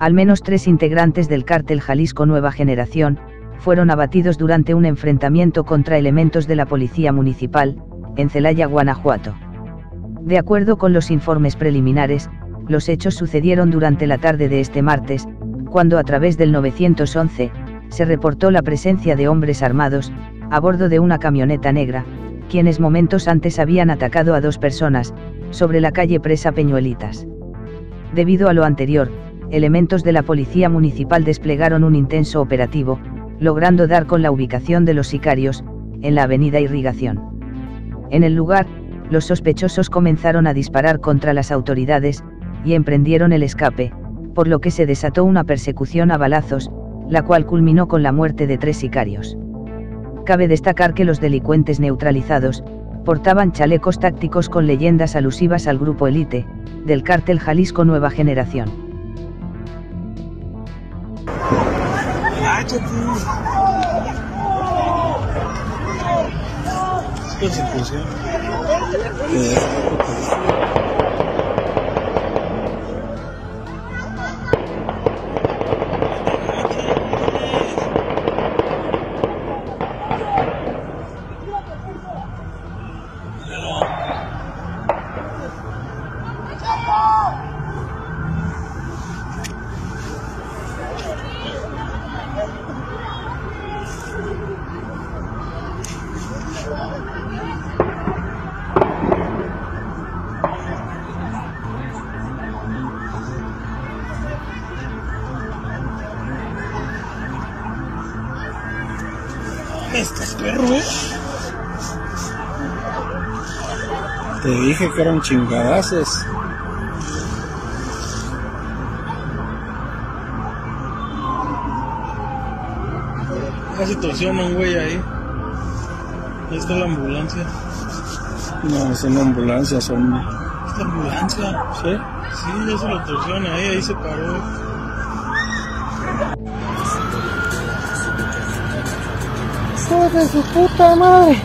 Al menos tres integrantes del cártel Jalisco Nueva Generación, fueron abatidos durante un enfrentamiento contra elementos de la Policía Municipal, en Celaya, Guanajuato. De acuerdo con los informes preliminares, los hechos sucedieron durante la tarde de este martes, cuando a través del 911, se reportó la presencia de hombres armados, a bordo de una camioneta negra, quienes momentos antes habían atacado a dos personas, sobre la calle Presa Peñuelitas. Debido a lo anterior, elementos de la Policía Municipal desplegaron un intenso operativo, logrando dar con la ubicación de los sicarios, en la avenida Irrigación. En el lugar, los sospechosos comenzaron a disparar contra las autoridades, y emprendieron el escape, por lo que se desató una persecución a balazos, la cual culminó con la muerte de tres sicarios. Cabe destacar que los delincuentes neutralizados, portaban chalecos tácticos con leyendas alusivas al grupo Elite, del cártel Jalisco Nueva Generación. Estos perros, ¿eh? Te dije que eran chingadazos. Casi un güey ahí. Ahí está la ambulancia. No, son ambulancias, son. ¿Es la ambulancia? ¿Sí? Sí, ya se lo torsiona ahí, ahí se paró. hijos de su puta madre.